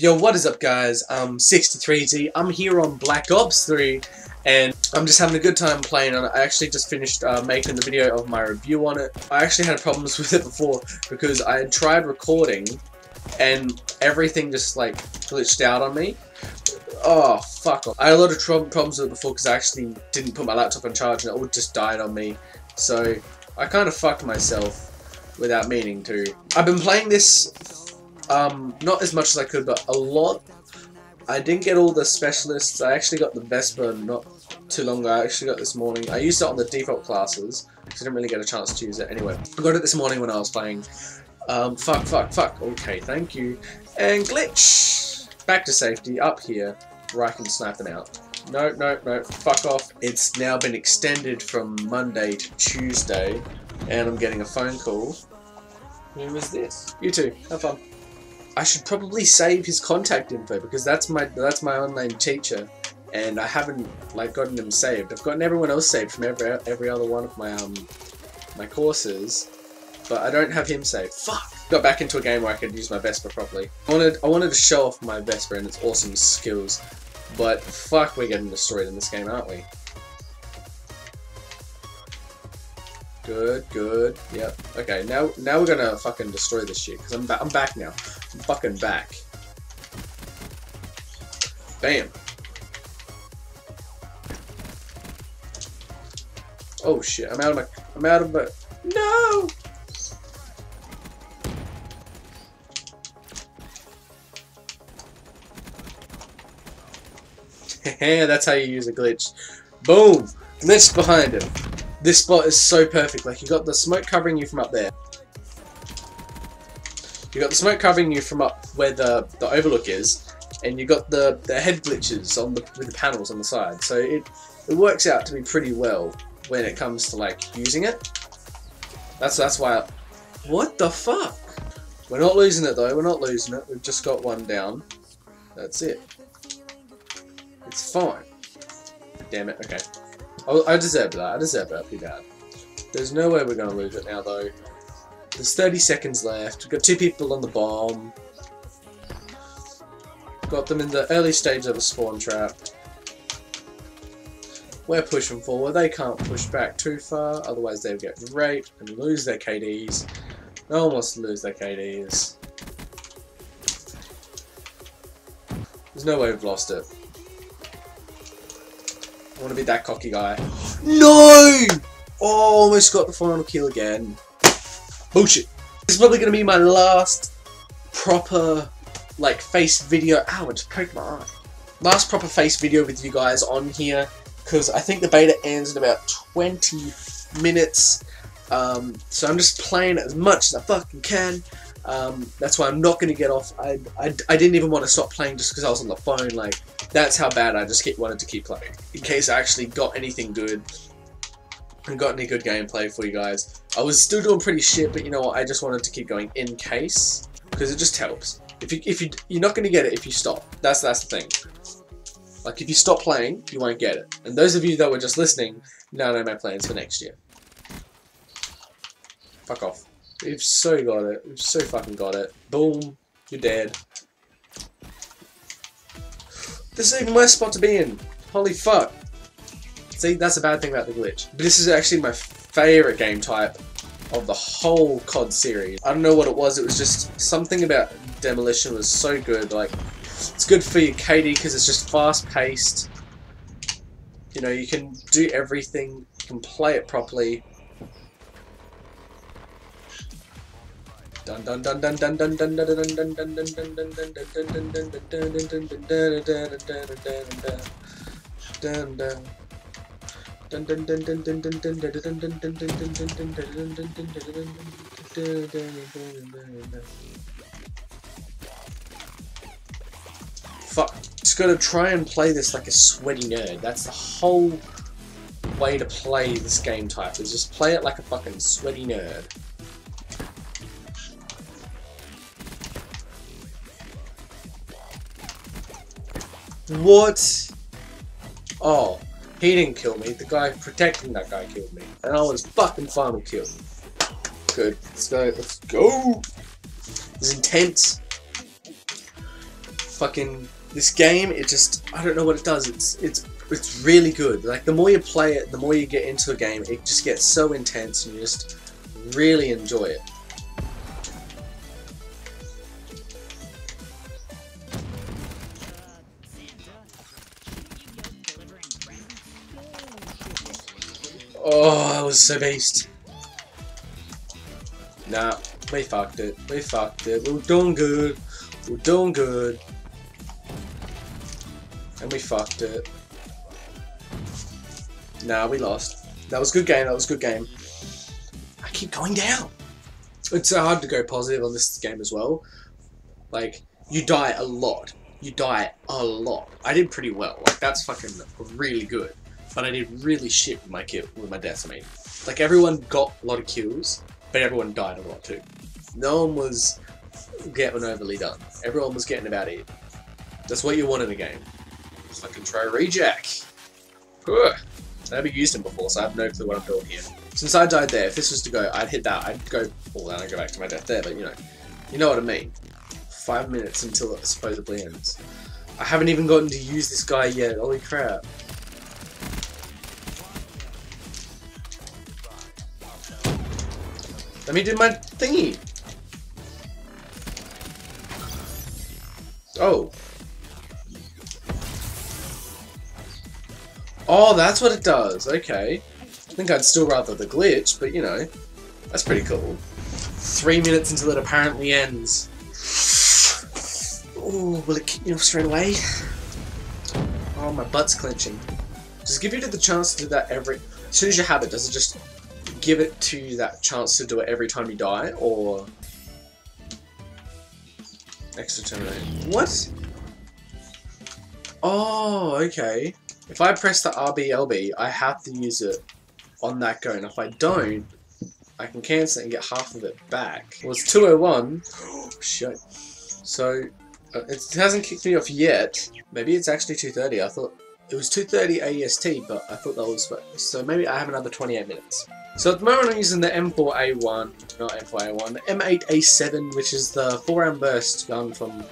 Yo, what is up guys? I'm 63Z. I'm here on Black Ops 3 and I'm just having a good time playing on it. I actually just finished uh, making the video of my review on it. I actually had problems with it before because I had tried recording and everything just like glitched out on me. Oh, fuck off. I had a lot of problems with it before because I actually didn't put my laptop on charge and it all just died on me. So I kind of fucked myself without meaning to. I've been playing this um, not as much as I could, but a lot. I didn't get all the specialists. I actually got the Vesper not too long ago. I actually got this morning. I used it on the default classes, because I didn't really get a chance to use it. Anyway, I got it this morning when I was playing. Um, fuck, fuck, fuck. Okay, thank you. And glitch! Back to safety, up here, where I can snipe them out. No, no, no, fuck off. It's now been extended from Monday to Tuesday, and I'm getting a phone call. Who is this? You too, have fun. I should probably save his contact info because that's my that's my online teacher, and I haven't like gotten him saved. I've gotten everyone else saved from every every other one of my um my courses, but I don't have him saved. Fuck! Got back into a game where I could use my Vesper properly. I wanted I wanted to show off my Vesper and its awesome skills, but fuck, we're getting destroyed in this game, aren't we? Good, good. Yep. Okay, now now we're gonna fucking destroy this shit because I'm back. I'm back now. I'm fucking back. Bam. Oh shit! I'm out of my. I'm out of my. No. That's how you use a glitch. Boom! Glitch behind him. This spot is so perfect. Like, you got the smoke covering you from up there. You got the smoke covering you from up where the, the overlook is, and you got the, the head glitches on the with the panels on the side. So it it works out to be pretty well when it comes to like using it. That's that's why. I, what the fuck? We're not losing it though. We're not losing it. We've just got one down. That's it. It's fine. Damn it. Okay. I, deserve that. I deserve that pretty bad. There's no way we're going to lose it now, though. There's 30 seconds left. We've got two people on the bomb. Got them in the early stage of a spawn trap. We're pushing forward. They can't push back too far, otherwise they'll get raped and lose their KDs. No one wants to lose their KDs. There's no way we've lost it. I want to be that cocky guy. No! Oh, almost got the final kill again. Bullshit. This is probably going to be my last proper, like, face video. Ow, I just poked my eye. Last proper face video with you guys on here, because I think the beta ends in about 20 minutes. Um, so I'm just playing as much as I fucking can. Um, that's why I'm not going to get off. I, I, I didn't even want to stop playing just because I was on the phone. Like, that's how bad I just keep, wanted to keep playing. In case I actually got anything good and got any good gameplay for you guys. I was still doing pretty shit, but you know what? I just wanted to keep going in case because it just helps. If you if you you're not going to get it if you stop. That's that's the thing. Like if you stop playing, you won't get it. And those of you that were just listening now know my plans for next year. Fuck off. We've so got it. We've so fucking got it. Boom. You're dead. This is even worse spot to be in. Holy fuck. See, that's a bad thing about the glitch. But this is actually my favourite game type of the whole COD series. I don't know what it was, it was just something about Demolition was so good. Like, it's good for your KD because it's just fast paced. You know, you can do everything, you can play it properly. Dun dun dun dun dun dun dun dun dun dun dun dun dun dun dun dun Fuck. Just gotta try and play this like a sweaty nerd. That's the whole way to play this game type, is just play it like a fucking sweaty nerd. What? Oh, he didn't kill me. The guy protecting that guy killed me. And I was fucking final kill. Good. Let's go. Let's go. It's intense. fucking this game. It just I don't know what it does. It's it's it's really good. Like the more you play it, the more you get into a game, it just gets so intense, and you just really enjoy it. Oh, that was so based. Nah, we fucked it. We fucked it. We are doing good. We are doing good. And we fucked it. Nah, we lost. That was a good game. That was a good game. I keep going down. It's so hard to go positive on this game as well. Like, you die a lot. You die a lot. I did pretty well. Like, that's fucking really good but I did really shit with my kill with my deaths. I mean, like everyone got a lot of kills, but everyone died a lot too. No one was getting overly done. Everyone was getting about it. That's what you want in a game. Fucking try rejack. Ugh. I've never used him before, so I have no clue what I'm doing here. Since I died there, if this was to go, I'd hit that. I'd go fall down and go back to my death there, but you know, you know what I mean. Five minutes until it supposedly ends. I haven't even gotten to use this guy yet. Holy crap. Let me do my thingy. Oh. Oh, that's what it does. Okay. I think I'd still rather the glitch, but you know, that's pretty cool. Three minutes until it apparently ends. Oh, will it kick me off straight away? Oh, my butt's clenching. Does it give you the chance to do that every... As soon as you have it, does it just give it to you that chance to do it every time you die, or extra terminate? What? Oh, okay. If I press the RBLB, I have to use it on that go, and if I don't, I can cancel it and get half of it back. Well, it's 201. Oh, shit. So, uh, it hasn't kicked me off yet. Maybe it's actually 230. I thought it was 2.30 AST, but I thought that was... So maybe I have another 28 minutes. So at the moment I'm using the M4A1, not M4A1, the M8A7, which is the 4 round burst gun from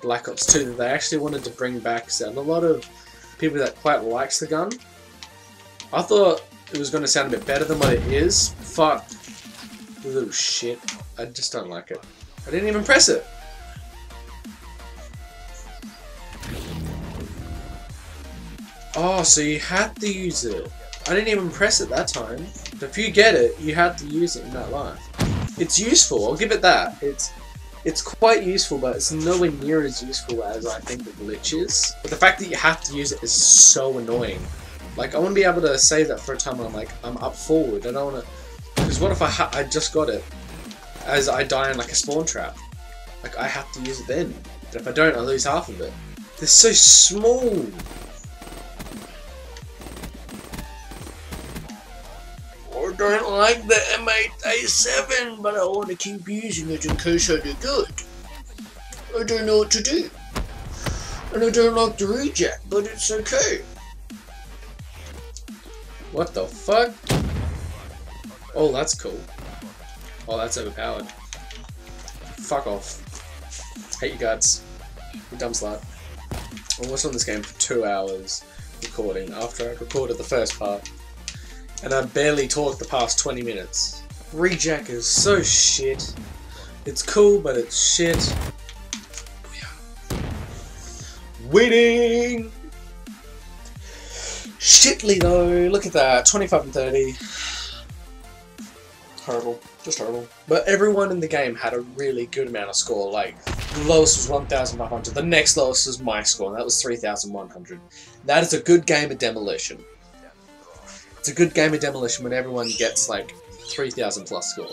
Black Ops 2 that they actually wanted to bring back. So a lot of people that quite likes the gun. I thought it was going to sound a bit better than what it is. Fuck. Little shit. I just don't like it. I didn't even press it. Oh, so you had to use it. I didn't even press it that time. If you get it, you had to use it in that life. It's useful, I'll give it that. It's it's quite useful, but it's nowhere near as useful as I think the glitch is. But the fact that you have to use it is so annoying. Like, I want to be able to say that for a time when I'm like, I'm up forward. I don't want to... Because what if I, I just got it as I die in like a spawn trap? Like, I have to use it then. But if I don't, I lose half of it. They're so small. Don't like the M8A7, but I want to keep using it in case I do good. I don't know what to do. And I don't like the Rejack, but it's okay. What the fuck? Oh, that's cool. Oh, that's overpowered. Fuck off. Hate you guts. You dumb slut. I watched on this game for two hours recording after I recorded the first part and I barely talked the past 20 minutes. Rejack is so shit. It's cool, but it's shit. Winning! Shitly though, look at that, 25 and 30. Horrible, just horrible. But everyone in the game had a really good amount of score, like, the lowest was 1,500, the next lowest was my score, and that was 3,100. That is a good game of Demolition. It's a good game of Demolition when everyone gets like 3,000 plus score.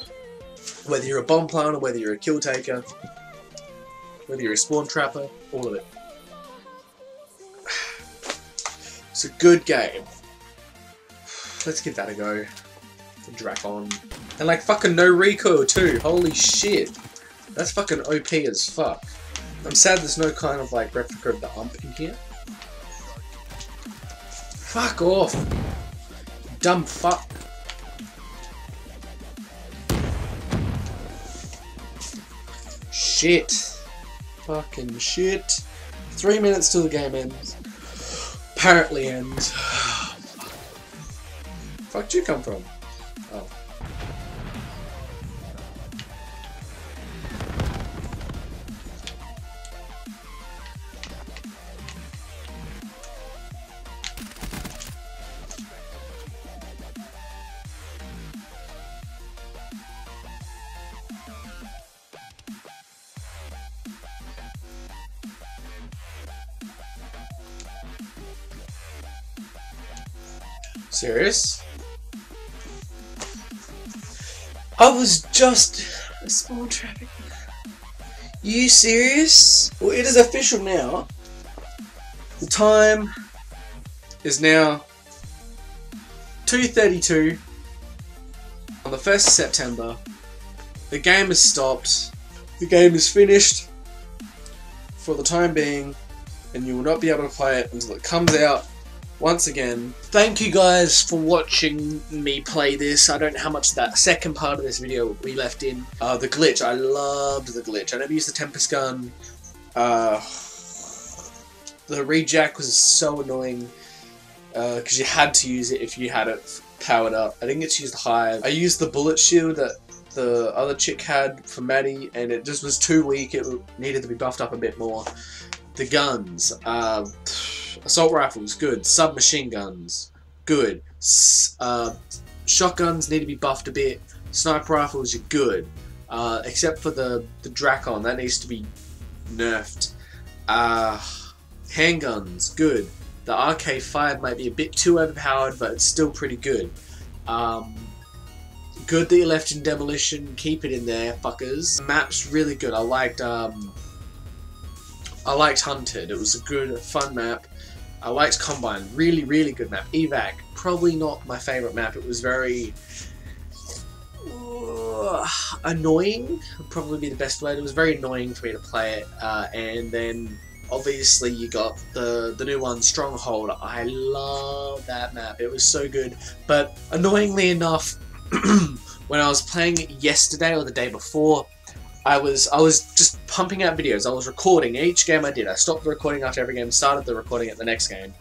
Whether you're a bomb planter, whether you're a kill taker, whether you're a spawn trapper, all of it. It's a good game. Let's give that a go. Drakon. And like fucking no recoil too. Holy shit. That's fucking OP as fuck. I'm sad there's no kind of like replica of the ump in here. Fuck off dumb fuck. Shit. Fucking shit. Three minutes till the game ends. Apparently ends. Fuck you come from? Serious? I was just a small traffic. You serious? Well, it is official now. The time is now 2.32 on the 1st of September. The game has stopped. The game is finished for the time being and you will not be able to play it until it comes out once again. Thank you guys for watching me play this. I don't know how much that second part of this video we left in. Uh, the glitch, I loved the glitch. I never used the Tempest gun. Uh, the rejack was so annoying because uh, you had to use it if you had it powered up. I didn't get to use the hive. I used the bullet shield that the other chick had for Maddie and it just was too weak. It needed to be buffed up a bit more. The guns. Uh, assault rifles, good. Submachine guns, good. Uh, shotguns need to be buffed a bit. Sniper rifles are good. Uh, except for the, the Drakon, that needs to be nerfed. Uh, handguns, good. The RK5 might be a bit too overpowered, but it's still pretty good. Um, good that you left in Demolition, keep it in there, fuckers. The map's really good, I liked, um, I liked Hunted, it was a good, fun map. I liked Combine, really, really good map. Evac, probably not my favourite map. It was very uh, annoying, probably be the best word. It was very annoying for me to play it. Uh, and then obviously you got the the new one, Stronghold. I love that map. It was so good. But annoyingly enough, when I was playing it yesterday or the day before, I was I was just pumping out videos. I was recording each game I did. I stopped the recording after every game, started the recording at the next game,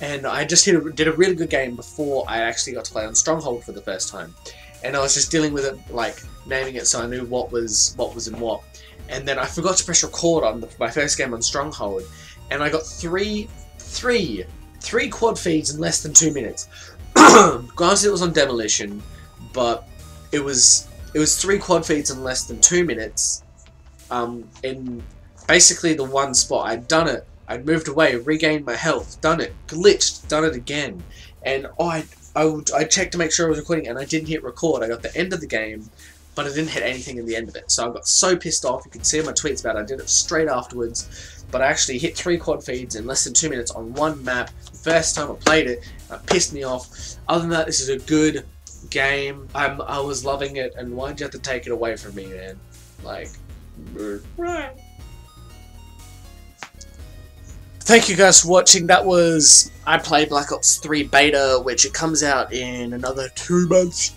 and I just a, did a really good game before I actually got to play on Stronghold for the first time. And I was just dealing with it, like naming it, so I knew what was what was in what. And then I forgot to press record on the, my first game on Stronghold, and I got three, three, three quad feeds in less than two minutes. Granted, it was on Demolition, but it was it was three quad feeds in less than two minutes. Um, in basically the one spot. I'd done it. I'd moved away, regained my health, done it, glitched, done it again. And I, I, would, I checked to make sure I was recording and I didn't hit record. I got the end of the game, but I didn't hit anything in the end of it. So I got so pissed off. You can see in my tweets about it. I did it straight afterwards. But I actually hit three quad feeds in less than two minutes on one map. First time I played it, it pissed me off. Other than that, this is a good game. I'm I was loving it, and why'd you have to take it away from me, man? Like, right. Thank you guys for watching. That was I play Black Ops 3 Beta, which it comes out in another two months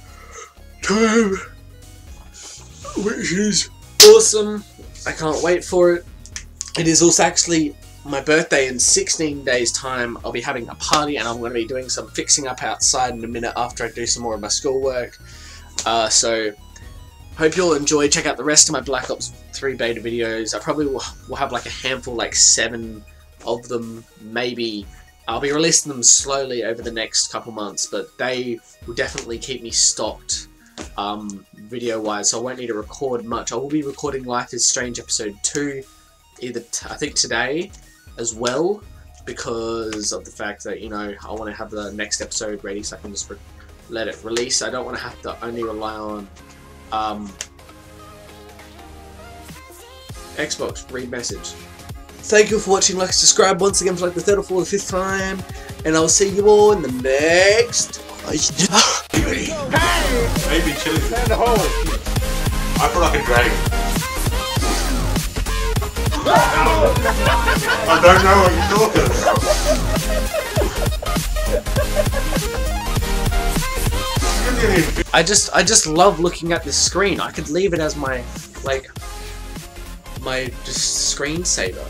time, which is awesome. I can't wait for it. It is also actually my birthday in 16 days time I'll be having a party and I'm going to be doing some fixing up outside in a minute after I do some more of my schoolwork. Uh, so hope you'll enjoy. Check out the rest of my Black Ops 3 beta videos. I probably will, will have like a handful like seven of them maybe. I'll be releasing them slowly over the next couple months but they will definitely keep me stocked um, video wise so I won't need to record much. I will be recording Life is Strange episode 2 either I think today as well because of the fact that, you know, I want to have the next episode ready so I can just let it release. I don't want to have to only rely on um, Xbox, read message. Thank you for watching, like, subscribe once again for like the third or fourth or fifth time, and I'll see you all in the next... Maybe chili. I feel like a dragon. I don't know what you're. I just I just love looking at this screen. I could leave it as my like my just screensaver.